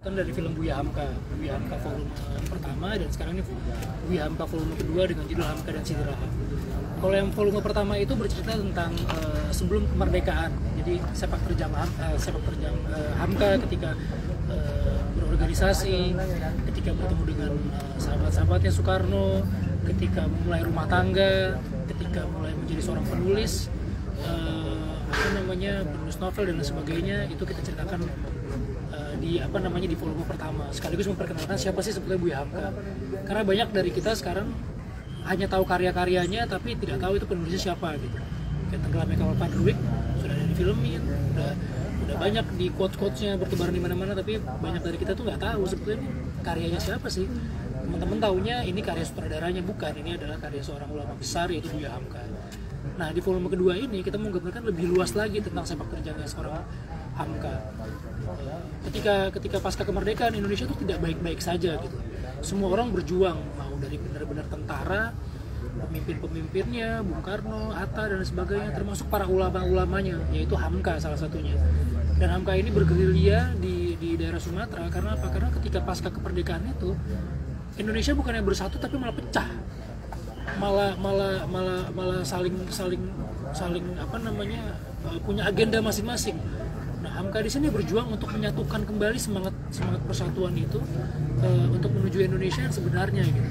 kan dari film Buya Hamka Buya Hamka volume pertama dan sekarang ini Buya Hamka volume kedua dengan judul Hamka dan Siti Raha kalau yang volume pertama itu bercerita tentang uh, sebelum kemerdekaan. Jadi sepak terjang uh, sepak terjang uh, Hamka ketika uh, berorganisasi ketika bertemu dengan uh, sahabat-sahabatnya Soekarno ketika mulai rumah tangga ketika mulai menjadi seorang penulis uh, apa namanya penulis novel dan sebagainya itu kita ceritakan di apa namanya di volume pertama. Sekaligus memperkenalkan siapa sih sebetulnya Buya Hamka. Karena banyak dari kita sekarang hanya tahu karya-karyanya tapi tidak tahu itu penulisnya siapa gitu. Kayak tenggelamnya kapal Padruik sudah ada di filmin udah udah banyak di quotes-quotesnya bertebaran di mana-mana tapi banyak dari kita tuh nggak tahu sebetulnya karyanya siapa sih. Teman-teman taunya ini karya sutradaranya bukan. Ini adalah karya seorang ulama besar yaitu Buya Hamka. Nah di volume kedua ini kita menggambarkan lebih luas lagi tentang sepak terjangnya seorang Hamka ketika ketika pasca kemerdekaan Indonesia itu tidak baik-baik saja gitu. Semua orang berjuang mau dari benar-benar tentara pemimpin-pemimpinnya Bung Karno Hatta dan sebagainya termasuk para ulama-ulamanya yaitu Hamka salah satunya. Dan Hamka ini bergerilya di di daerah Sumatera karena apa? Karena ketika pasca kemerdekaan itu Indonesia bukannya bersatu tapi malah pecah. Malah malah malah malah saling saling saling apa namanya eh, punya agenda masing-masing Nah, Hamka di sini berjuang untuk menyatukan kembali semangat semangat persatuan itu uh, untuk menuju Indonesia yang sebenarnya gitu.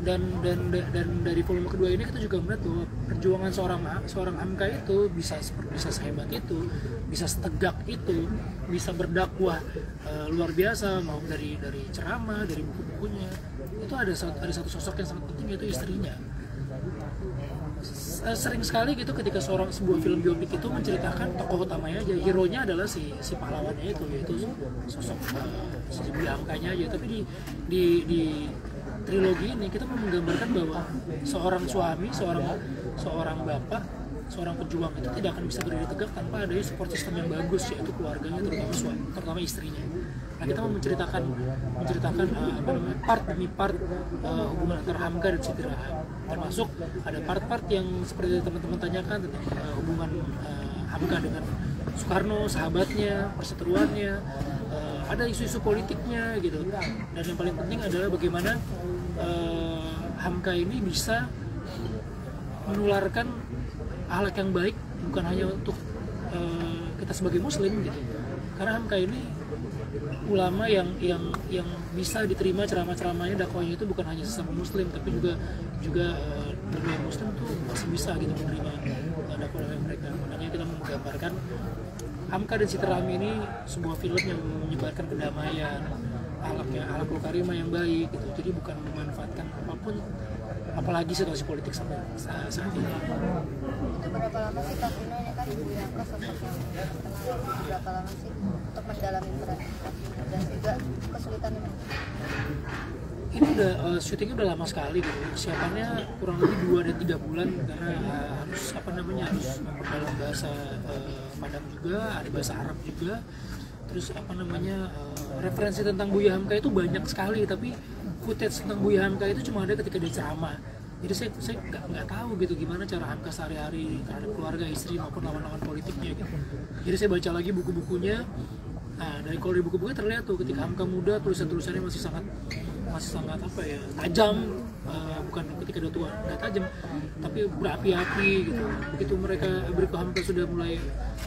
Dan dan dan dari volume kedua ini kita juga melihat bahwa perjuangan seorang seorang Hamka itu bisa bisa sehebat itu, bisa setegak itu, bisa berdakwah uh, luar biasa mau dari dari ceramah, dari buku-bukunya. Itu ada ada satu sosok yang sangat penting yaitu istrinya Eh, sering sekali gitu ketika seorang sebuah film biopik itu menceritakan tokoh utamanya aja. Hero nya adalah si si pahlawannya itu yaitu sosok uh, si angkanya aja. Tapi di di di trilogi ini kita mau menggambarkan bahwa seorang suami seorang seorang bapak seorang pejuang itu tidak akan bisa berdiri tegak tanpa ada support system yang bagus yaitu keluarganya terutama suami terutama istrinya Nah kita mau menceritakan menceritakan uh, part demi part uh, hubungan antara Hamka dan Siti Rahab. Termasuk ada part-part yang seperti teman-teman tanyakan tentang uh, hubungan uh, Hamka dengan Soekarno, sahabatnya, perseteruannya, uh, ada isu-isu politiknya gitu. Dan yang paling penting adalah bagaimana uh, Hamka ini bisa menularkan ahlak yang baik bukan hanya untuk uh, kita sebagai muslim gitu. Karena Hamka ini ulama yang yang yang bisa diterima ceramah-ceramahnya dakwahnya itu bukan hanya sesama muslim tapi juga juga dunia muslim tuh masih bisa gitu menerima uh, dakwah mereka. Makanya kita menggambarkan Hamka dan Rahmi ini sebuah film yang menyebarkan kedamaian alaknya alakul karimah yang baik gitu. Jadi bukan memanfaatkan apa pun apalagi situasi politik sampai saat ini. Itu berapa lama sih berapa lama sih untuk mendalami peran dan juga kesulitan ini? Ini udah uh, syutingnya udah lama sekali gitu. Siapannya kurang lebih dua dan tiga bulan karena uh, harus apa namanya harus memperdalam bahasa uh, Padang juga, ada bahasa Arab juga. Terus apa namanya uh, referensi tentang Buya Hamka itu banyak sekali tapi footage tentang Buya Hamka itu cuma ada ketika dia ceramah jadi saya saya nggak nggak tahu gitu gimana cara Hamka sehari-hari terhadap keluarga istri maupun lawan-lawan politiknya gitu. Jadi saya baca lagi buku-bukunya. Nah dari kalau di buku-bukunya terlihat tuh ketika Hamka muda tulisan-tulisannya masih sangat masih sangat apa ya tajam uh, bukan ketika udah tua nggak tajam tapi berapi-api gitu. Begitu mereka berikut Hamka sudah mulai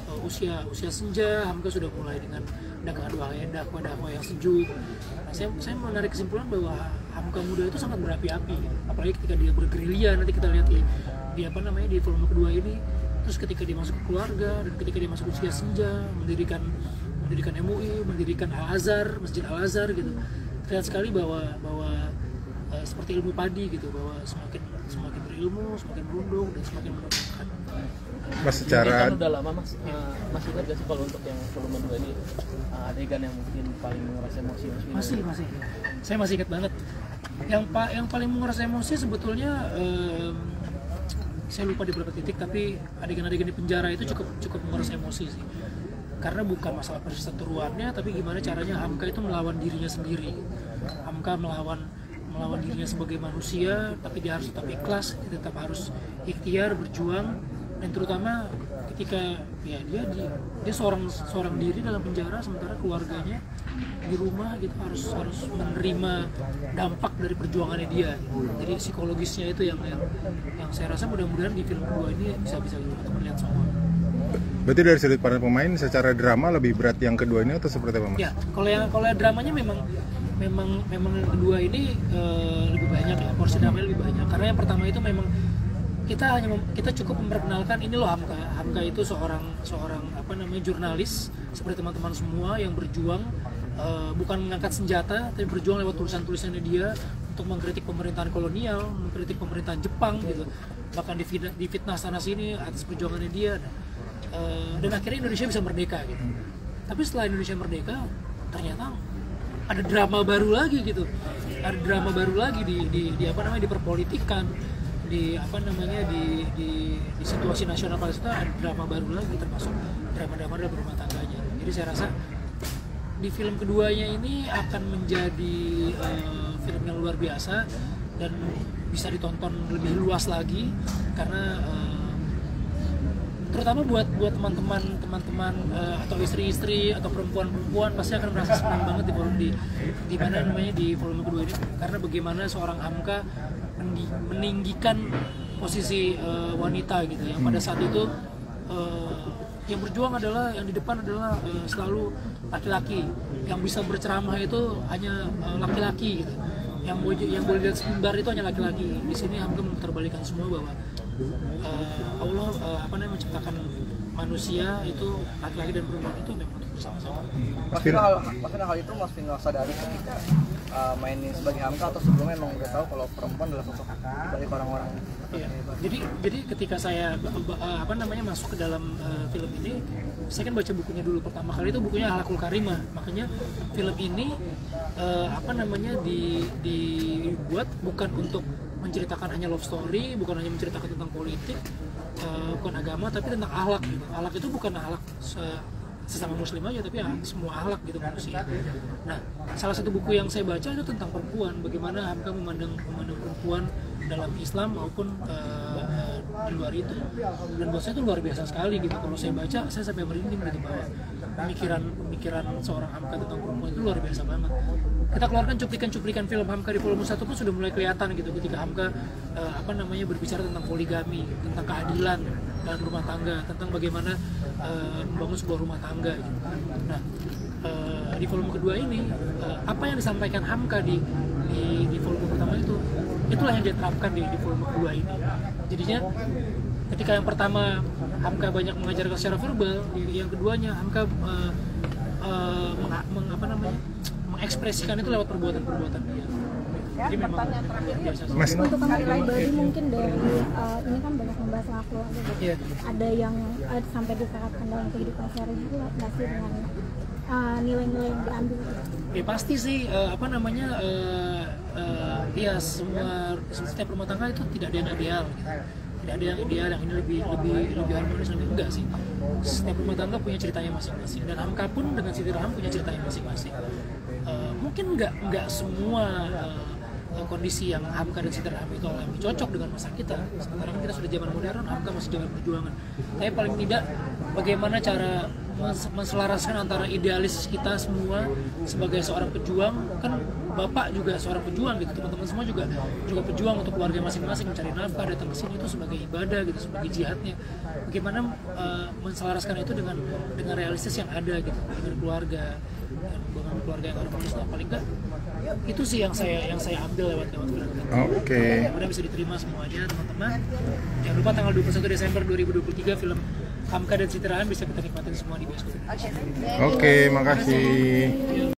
uh, usia usia senja Hamka sudah mulai dengan dakwah dakwah dakwah yang sejuk. Nah, saya saya menarik kesimpulan bahwa Hamka muda itu sangat berapi-api. Apalagi ketika dia bergerilya nanti kita lihat di, di apa namanya di volume kedua ini. Terus ketika dia masuk ke keluarga dan ketika dia masuk usia senja mendirikan mendirikan MUI mendirikan Al Azhar Masjid Al Azhar gitu. Terlihat sekali bahwa bahwa uh, seperti ilmu padi gitu bahwa semakin semakin berilmu semakin merundung dan semakin menentukan mas secara kan udah lama mas. Uh, masih ingat gak sih kalau untuk yang volume 2 ini uh, adegan yang mungkin paling menguras emosi mas masih masih. Saya masih ingat banget. Yang pak yang paling menguras emosi sebetulnya um, saya lupa di beberapa titik tapi adegan-adegan di penjara itu cukup cukup menguras emosi sih. Karena bukan masalah perseteruannya tapi gimana caranya Hamka itu melawan dirinya sendiri. Hamka melawan melawan dirinya sebagai manusia tapi dia harus tetap ikhlas dia tetap harus ikhtiar berjuang. Dan terutama ketika ya dia dia, dia seorang seorang diri dalam penjara sementara keluarganya di rumah gitu harus harus menerima dampak dari perjuangannya dia. Jadi psikologisnya itu yang yang, yang saya rasa mudah-mudahan di film kedua ini bisa bisa teman-teman lihat semua Berarti dari sudut pandang pemain secara drama lebih berat yang kedua ini atau seperti apa mas? Ya, kalau yang kalau dramanya memang memang memang yang kedua ini eh, lebih banyak ya porsi dramanya lebih banyak. Karena yang pertama itu memang kita hanya mem- kita cukup memperkenalkan ini loh Hamka. Hamka itu seorang seorang apa namanya jurnalis seperti teman-teman semua yang berjuang eh, bukan mengangkat senjata tapi berjuang lewat tulisan-tulisannya dia untuk mengkritik pemerintahan kolonial mengkritik pemerintahan Jepang gitu. Bahkan difitnah, difitnah sana sini atas perjuangannya dia Eh, dan akhirnya Indonesia bisa merdeka gitu. Tapi setelah Indonesia merdeka ternyata ada drama baru lagi gitu. Ada drama baru lagi di, di, di apa namanya diperpolitikan di apa namanya di, di, di situasi nasional Palestina ada drama baru lagi termasuk drama-drama dalam rumah tangganya. Jadi saya rasa di film keduanya ini akan menjadi eh, film yang luar biasa dan bisa ditonton lebih luas lagi karena eh, terutama buat buat teman-teman teman-teman eh, atau istri-istri atau perempuan-perempuan pasti akan merasa senang banget di volume di di mana namanya di volume kedua ini. Karena bagaimana seorang Hamka meninggikan posisi eh, wanita gitu yang pada saat itu eh, yang berjuang adalah yang di depan adalah eh, selalu laki-laki. Yang bisa berceramah itu hanya laki-laki gitu. Yang boleh yang boleh lihat itu hanya laki-laki. Di sini Hamka memutarbalikkan semua bahwa eh, Allah eh, apa namanya menciptakan manusia itu laki-laki dan perempuan itu memang untuk bersama-sama. Mas Vino hal, hal itu Mas Vino sadari ketika uh, mainin sebagai Hamka atau sebelumnya emang udah tahu kalau perempuan adalah sosok balik orang-orang Iya. Jadi jadi ketika saya eh, apa namanya masuk ke dalam eh, film ini, saya kan baca bukunya dulu pertama kali itu bukunya Halakul Karimah. Makanya film ini eh, apa namanya di dibuat bukan untuk menceritakan hanya love story, bukan hanya menceritakan tentang politik, eh, bukan agama, tapi tentang ahlak. Gitu. Ahlak itu bukan ahlak se- sesama muslim aja tapi ya semua ahlak gitu manusia. Nah, salah satu buku yang saya baca itu tentang perempuan, bagaimana Hamka memandang memandang perempuan dalam Islam maupun eh, di luar itu. Dan buat saya itu luar biasa sekali gitu. Kalau saya baca, saya sampai merinding gitu bahwa pemikiran pemikiran seorang Hamka tentang perempuan itu luar biasa banget. Kita keluarkan cuplikan-cuplikan film Hamka di volume 1 pun sudah mulai kelihatan gitu ketika Hamka eh, apa namanya berbicara tentang poligami, tentang keadilan dalam rumah tangga, tentang bagaimana eh, membangun sebuah rumah tangga. Gitu. Nah, eh, di volume kedua ini eh, apa yang disampaikan Hamka di di, di volume pertama itu itulah yang diterapkan di, di volume kedua ini. Jadinya ketika yang pertama Hamka banyak mengajarkan secara verbal, yang keduanya Hamka eh, eh, meng- meng- apa namanya mengekspresikan itu lewat perbuatan-perbuatan dia. Jadi memang biasa sih. Mas, untuk mungkin dari uh, ini kan banyak membahas soal keluarga gitu. Iya. ada yang uh, sampai diterapkan dalam kehidupan sehari juga nggak sih dengan uh, nilai-nilai yang diambil? Ya pasti sih eh, apa namanya eh, eh, ya semua setiap rumah tangga itu tidak ada yang ideal gitu. Tidak ada yang ideal yang ini lebih lebih lebih harmonis lebih enggak sih. Setiap rumah tangga punya ceritanya masing-masing dan Hamka pun dengan Siti Raham punya ceritanya masing-masing. Eh, mungkin nggak nggak semua eh, kondisi yang Hamka dan Siti Raham itu alami cocok dengan masa kita. Kan kita sudah zaman modern, Hamka masih zaman perjuangan. Tapi paling tidak bagaimana cara menselaraskan antara idealis kita semua sebagai seorang pejuang kan bapak juga seorang pejuang gitu teman-teman semua juga juga pejuang untuk keluarga masing-masing mencari nafkah datang ke sini itu sebagai ibadah gitu sebagai jihadnya bagaimana uh, menselaraskan itu dengan dengan realistis yang ada gitu dengan keluarga dengan keluarga yang harmonis lah paling enggak itu sih yang saya yang saya ambil lewat lewat film ini. oke. Mudah bisa diterima semuanya teman-teman. Jangan lupa tanggal 21 Desember 2023 film Hamka dan Siti bisa kita nikmatin semua di bioskop. Oke. Oke, makasih.